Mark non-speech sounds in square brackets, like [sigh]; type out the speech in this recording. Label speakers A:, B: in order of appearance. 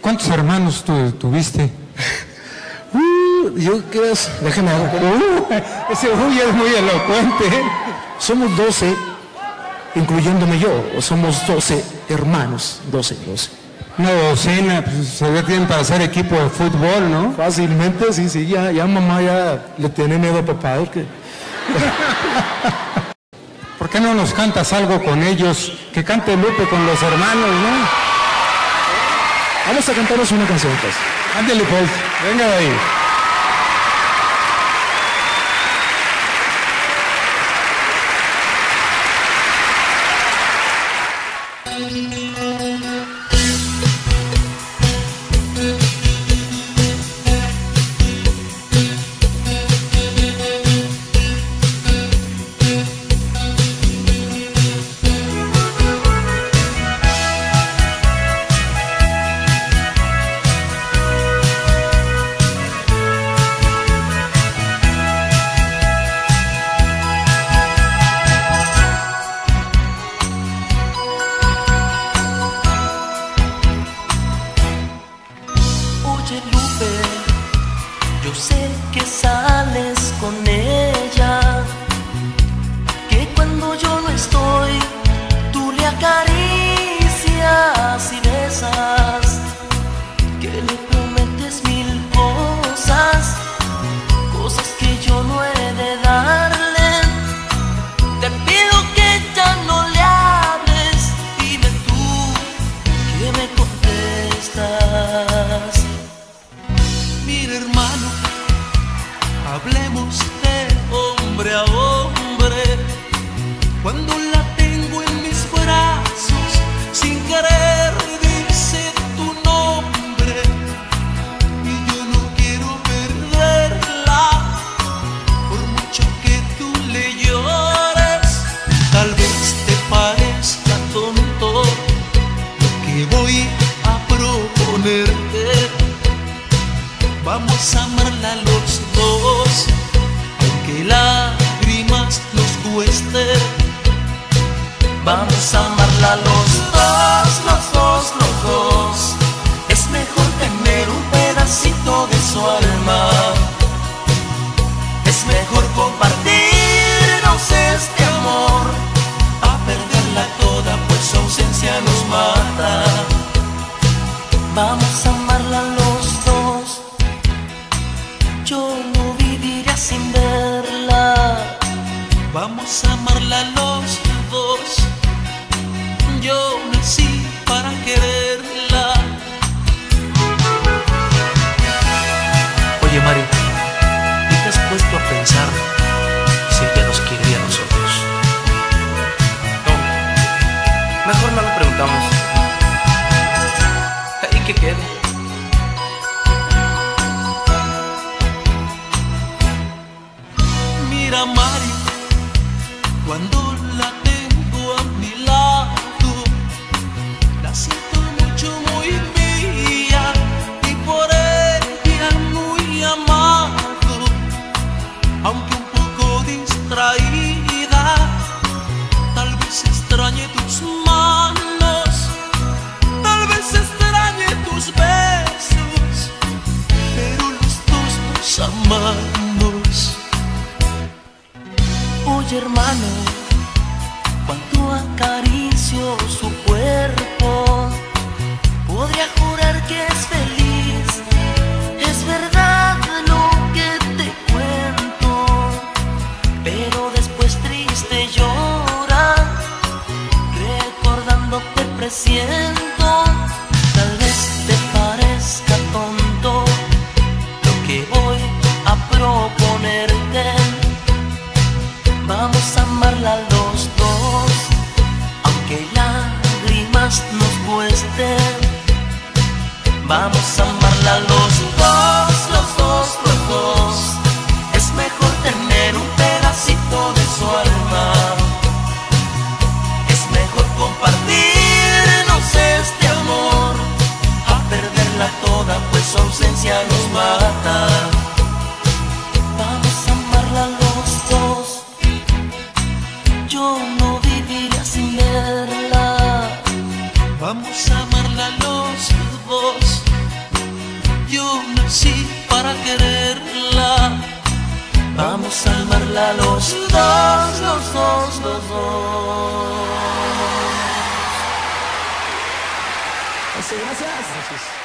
A: ¿cuántos hermanos tu- tuviste? [laughs]
B: Uh, yo creo, déjame.
A: Uh, ese uy es muy elocuente.
B: Somos 12, incluyéndome yo, o somos 12 hermanos, 12, 12.
A: Una docena, pues, se ve bien para hacer equipo de fútbol, ¿no?
B: Fácilmente, sí, sí, ya, ya mamá ya le tiene miedo a papá, porque [laughs]
A: ¿Por qué no nos cantas algo con ellos? Que cante Lupe con los hermanos, ¿no?
B: Vamos a cantarnos una canción, pues.
A: Ándale pues, venga de ahí.
C: Que sales con ella,
D: hablemos de hombre a hombre. Cuando la tengo en mis brazos, sin querer dice tu nombre. Y yo no quiero perderla, por mucho que tú le llores. Tal vez te parezca tonto lo que voy a proponerte. Vamos a amarla los
C: Vamos a amarla los dos, los dos, los dos. Es mejor tener un pedacito de su alma. Es mejor compartirnos este amor. A perderla toda, pues su ausencia nos mata. Vamos a amarla los dos. Yo no viviría sin verla.
D: Vamos a amarla los
E: mejor no lo preguntamos. Y que quede.
D: Mira, Mari,
C: Oye hermano, cuando acaricio su cuerpo, podría jurar que es feliz. Es verdad lo que te cuento, pero después triste llora, recordándote presiento. Vamos a amarla los dos, aunque lágrimas nos cuesten. Vamos a amarla los dos, los dos, los dos. Es mejor tener un pedacito de su alma. Es mejor compartirnos este amor. A perderla toda, pues su ausencia nos mata. Vamos a amarla los dos. Yo
D: nací
C: para quererla. Vamos a amarla los dos, los dos, los dos. Gracias.
B: gracias.